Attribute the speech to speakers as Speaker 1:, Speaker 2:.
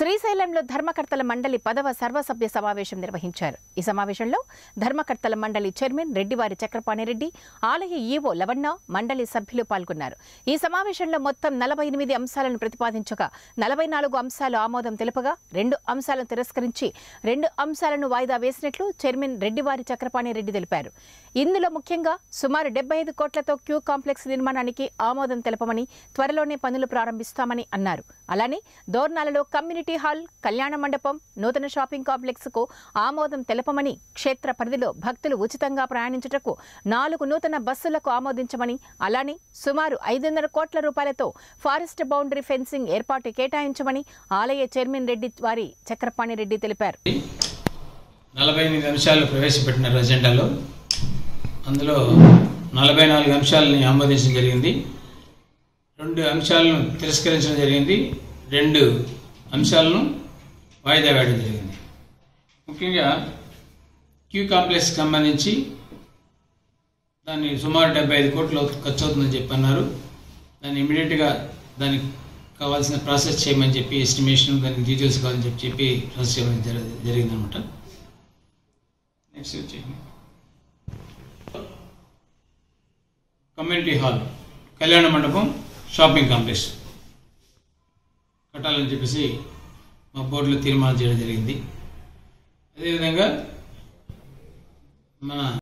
Speaker 1: శ్రీశైలంలో ధర్మకర్తల మండలి పదవ సర్వసభ్య సమావేశం నిర్వహించారు. ఈ సమావేశంలో ధర్మకర్తల మండలి చైర్మన్ రెడ్డివారి చక్రపాణిరెడ్డి ఆలయ ఈవో లవಣ್ణ మండలి సభ్యులు పాల్గొన్నారు. ఈ సమావేశంలో మొత్తం నలభై ఎనిమిది అంశాలను ప్రతిపాదించగా నలభై నాలుగు అంశాలు ఆమోదం తెలుపగా రెండు అంశాలను తిరస్కరించి రెండు అంశాలను వాయిదా వేసినట్లు చైర్మన్ రెడ్డివారి చక్రపాణిరెడ్డి తెలిపారు. ఇందులో ముఖ్యంగా సుమారు డెబ్బై ఐదు కోట్లతో క్యూ కాంప్లెక్స్ నిర్మాణానికి ఆమోదం తెలపమని త్వరలోనే పనులు ప్రారంభిస్తామని అన్నారు. అలానే దోర్నాలలో కమ్యూనిటీ హాల్ కళ్యాణ మండపం నూతన షాపింగ్ కాంప్లెక్స్కు ఆమోదం తెలపమని క్షేత్ర పరిధిలో భక్తులు ఉచితంగా ప్రయాణించుటకు నాలుగు నూతన బస్సులకు ఆమోదించమని అలానే సుమారు ఐదున్నర కోట్ల రూపాయలతో ఫారెస్ట్ బౌండరీ ఫెన్సింగ్ ఏర్పాటు కేటాయించమని ఆలయ చైర్మన్ రెడ్డి వారి చక్రపాణి రెడ్డి తెలిపారు.
Speaker 2: నలభై ఎనిమిది అంశాలు ప్రవేశపెట్టినారు అజెండాలో అందులో నలభై నాలుగు అంశాలని ఆమోదించడం జరిగింది. రెండు అంశాలను తిరస్కరించడం జరిగింది. రెండు అంశాలను వాయిదా వేయడం జరిగింది. ముఖ్యంగా క్యూ కాంప్లెక్స్కి సంబంధించి దాన్ని సుమారు డెబ్బై ఐదు కోట్లు ఖర్చు అవుతుందని చెప్పి అన్నారు. దాన్ని ఇమీడియట్గా దానికి కావాల్సిన ప్రాసెస్ చేయమని చెప్పి ఎస్టిమేషన్ దానికి డీటెయిల్స్ కావాలని చెప్పి చెప్పి ప్రాసెస్ చేయడం జరిగింది జరిగిందనమాట నెక్స్ట్ వచ్చేయండి. కమ్యూనిటీ హాల్ కళ్యాణ మండపం షాపింగ్ కాంప్లెక్స్. కట్టాలని చెప్పేసి మా బోర్డులో తీర్మానం చేయడం జరిగింది. అదేవిధంగా మన